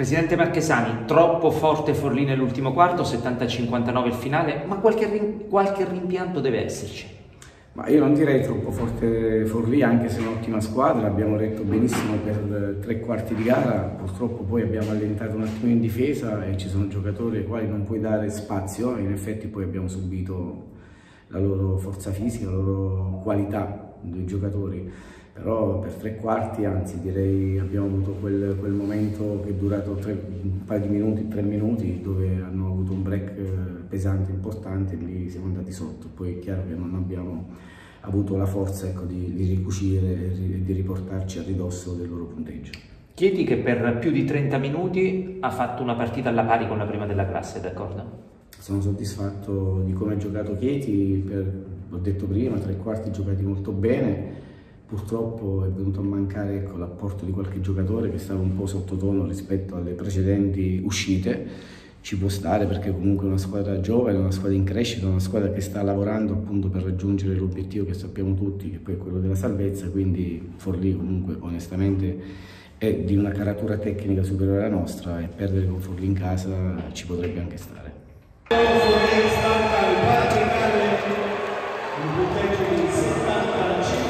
Presidente Marchesani, troppo forte Forlì nell'ultimo quarto, 70-59 il finale, ma qualche, qualche rimpianto deve esserci. Ma io non direi troppo forte Forlì, anche se è un'ottima squadra, abbiamo retto benissimo per tre quarti di gara, purtroppo poi abbiamo allentato un attimo in difesa e ci sono giocatori ai quali non puoi dare spazio, in effetti poi abbiamo subito la loro forza fisica, la loro qualità dei giocatori, però per tre quarti, anzi direi abbiamo avuto quel, quel momento che è durato tre, un paio di minuti, tre minuti, dove hanno avuto un break pesante, importante e lì siamo andati sotto. Poi è chiaro che non abbiamo avuto la forza ecco, di, di ricucire e di riportarci a ridosso del loro punteggio. Chieti che per più di 30 minuti ha fatto una partita alla pari con la prima della classe, d'accordo? Sono soddisfatto di come ha giocato Chieti, per, l'ho detto prima, tre quarti giocati molto bene, purtroppo è venuto a mancare ecco, l'apporto di qualche giocatore che stava un po' sottotono rispetto alle precedenti uscite ci può stare perché comunque è una squadra giovane, una squadra in crescita, una squadra che sta lavorando appunto per raggiungere l'obiettivo che sappiamo tutti, che poi è quello della salvezza, quindi Forlì comunque onestamente è di una caratura tecnica superiore alla nostra e perdere con Forlì in casa ci potrebbe anche stare. Punteggio di 70